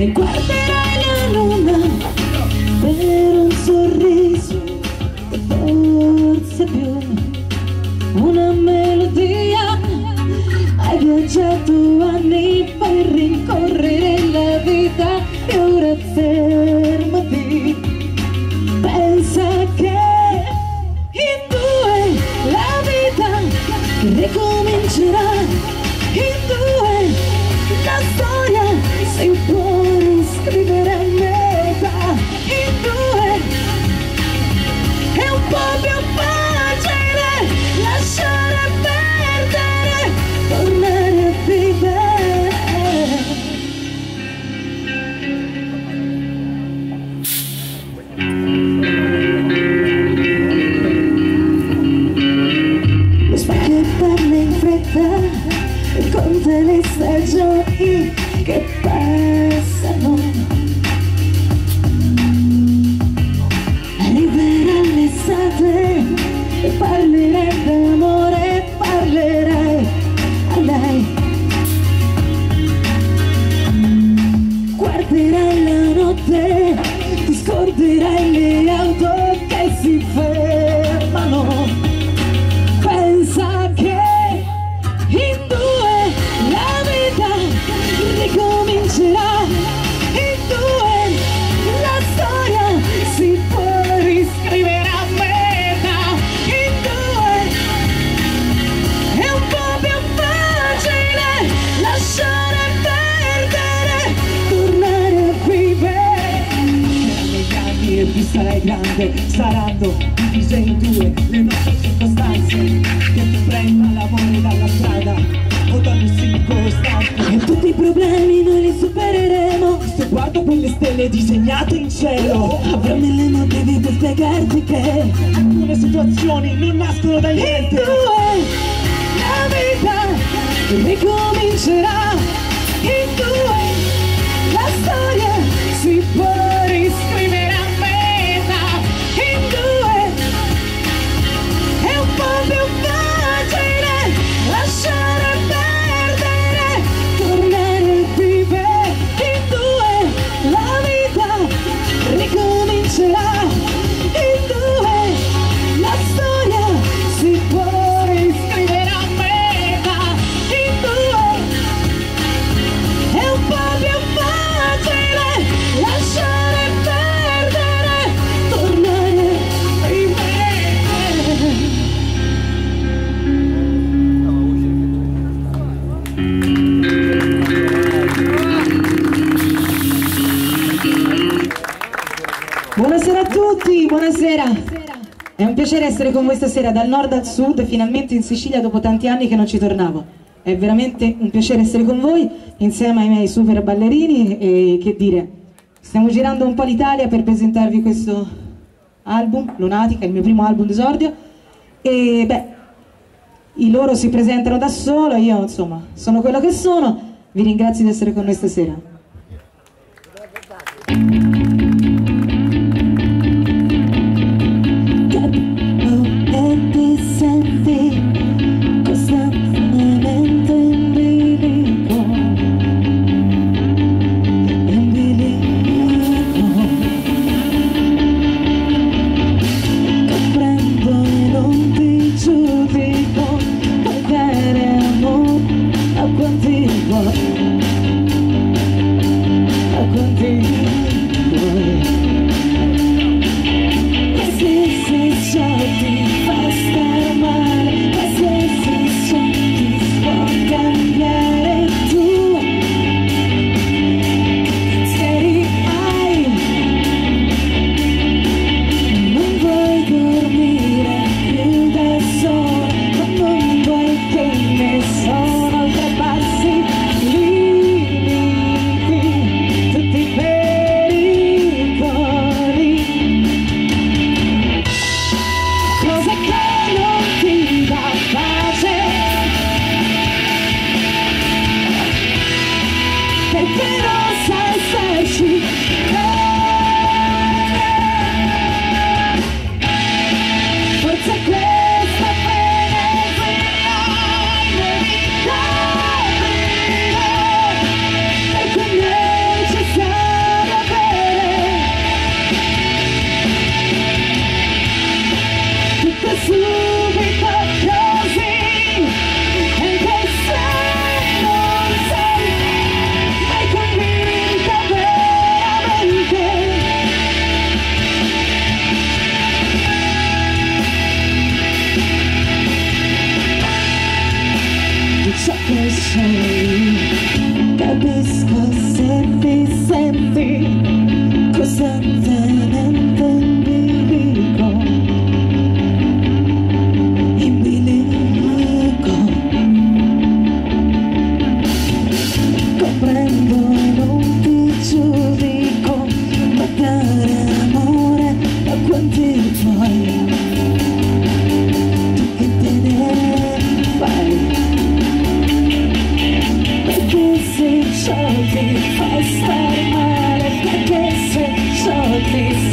e guarderai la luna per un sorriso forse più una melodia hai viaggiato anni per rincorrere la vita e ora fermati pensa che in due la vita ricomincerà guarderai la notte ti sarai grande saranno divise in due le nostre circostanze che tu prenda l'amore dalla strada o dalle circostanze e tutti i problemi noi li supereremo. Se guardo quelle stelle disegnate in cielo avrò mille motivi per spiegarti che alcune situazioni non nascono da niente Buonasera a tutti, buonasera. È un piacere essere con voi stasera dal nord al sud, finalmente in Sicilia dopo tanti anni che non ci tornavo. È veramente un piacere essere con voi insieme ai miei super ballerini e che dire, stiamo girando un po' l'Italia per presentarvi questo album, Lunatica, il mio primo album d'esordio e beh, i loro si presentano da solo, io insomma sono quello che sono, vi ringrazio di essere con noi stasera. nossa sede. please.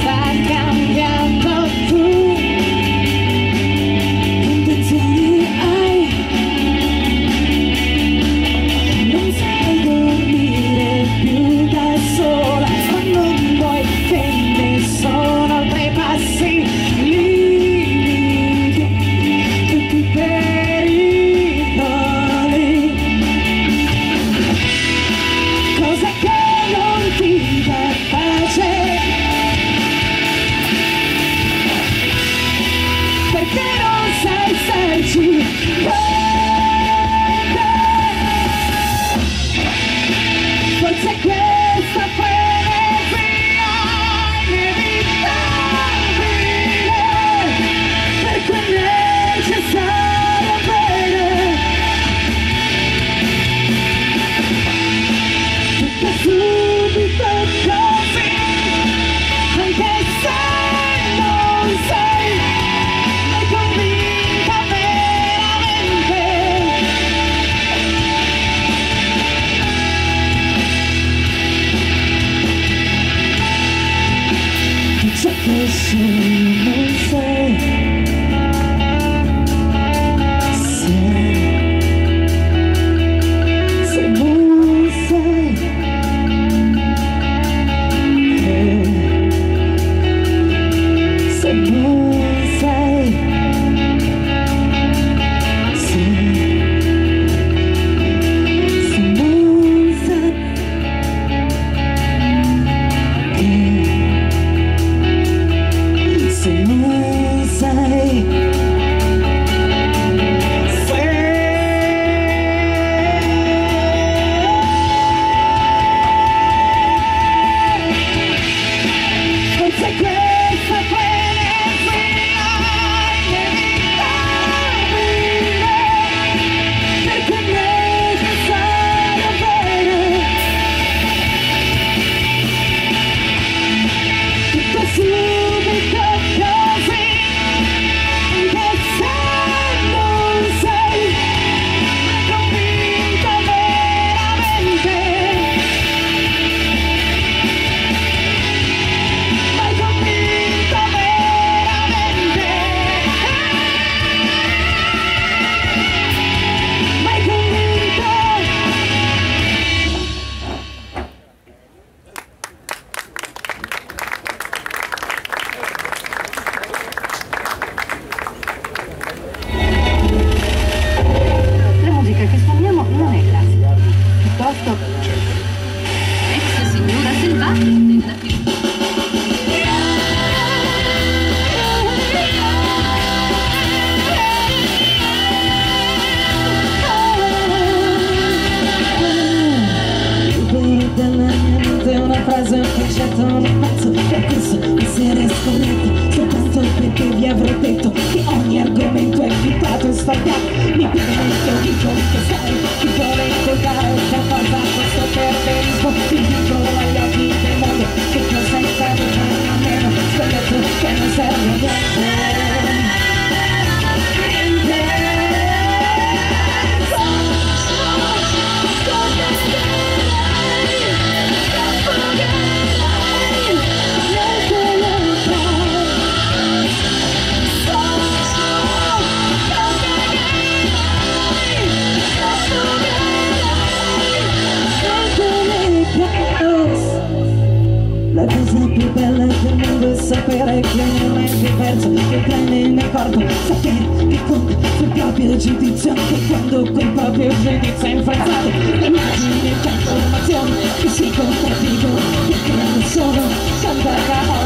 sapere che non è diverso che prende il mio corpo. Sapere che conta sul proprio giudizio che quando quel proprio giudizio è infranzato le immagini e trasformazioni che si contraddicono che creano solo tanta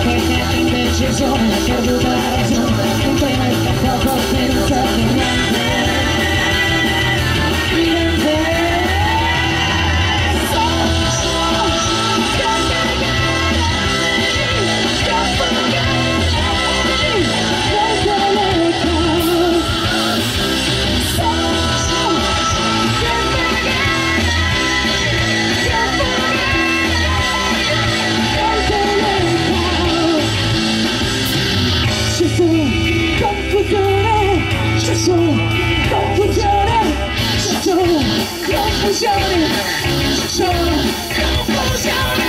che e indecisione perduta ragione un tema è poco per un certo confusione Solo confusione Vi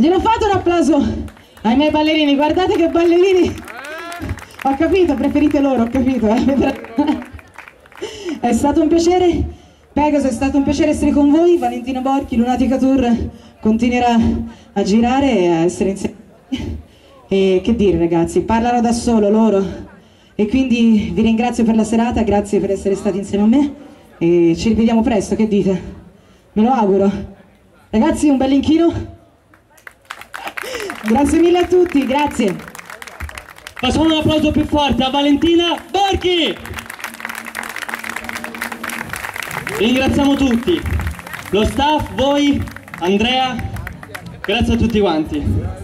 glielo fate un applauso ai miei ballerini, guardate che ballerini! Ho capito, preferite loro, ho capito. eh. È stato un piacere, Pegaso, è stato un piacere essere con voi, Valentina Borchi, Lunatica Tour continuerà a girare e a essere insieme. E che dire ragazzi, parlano da solo loro. E quindi vi ringrazio per la serata, grazie per essere stati insieme a me e ci rivediamo presto, che dite? Me lo auguro. Ragazzi, un bel inchino. Grazie mille a tutti, grazie. Facciamo un applauso più forte a Valentina Borchi! Ringraziamo tutti, lo staff, voi, Andrea, grazie a tutti quanti.